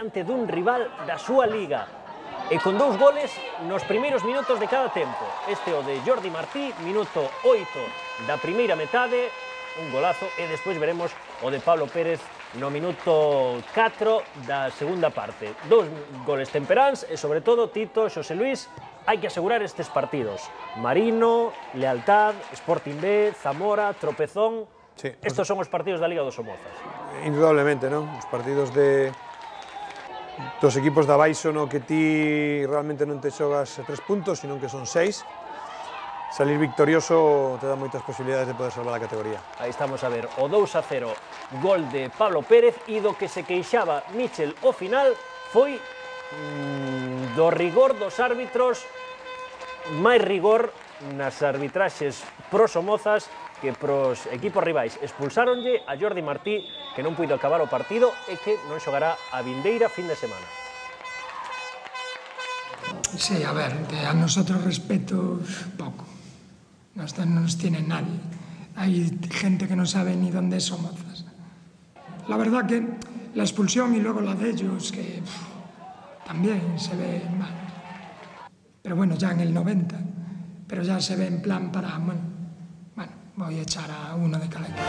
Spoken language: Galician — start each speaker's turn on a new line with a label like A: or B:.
A: diante dun rival da súa liga e con dous goles nos primeiros minutos de cada tempo. Este o de Jordi Martí, minuto 8 da primeira metade, un golazo, e despois veremos o de Pablo Pérez no minuto 4 da segunda parte. Dous goles temperáns e, sobre todo, Tito, Xosé Luis, hai que asegurar estes partidos. Marino, Lealtad, Sporting B, Zamora, Tropezón...
B: Sí,
A: Estos son os partidos da Liga dos Somozas.
B: Indudablemente, non? Os partidos de dos equipos de baixo no que ti realmente non te xogas tres puntos, sino que son seis. Salir victorioso te dá moitas posibilidades de poder salvar a categoría.
A: Aí estamos a ver o 2 a 0, gol de Pablo Pérez e do que se queixaba Michel o final foi mm, do rigor dos árbitros, máis rigor nas arbitraxes prosomozas que pros equipos rivais expulsáronlle a Jordi Martí que non puido acabar o partido e que non xogará a vindeira fin de semana.
C: Sí, a ver, de a nosotros respeto poco. No está- no nos tiene nadie. Hay gente que no sabe ni dónde son. La verdad que la expulsión y luego la de ellos, que pff, también se ve mal. Pero bueno, ya en el 90. Pero ya se ve en plan para, bueno, voy a echar a uno de cada.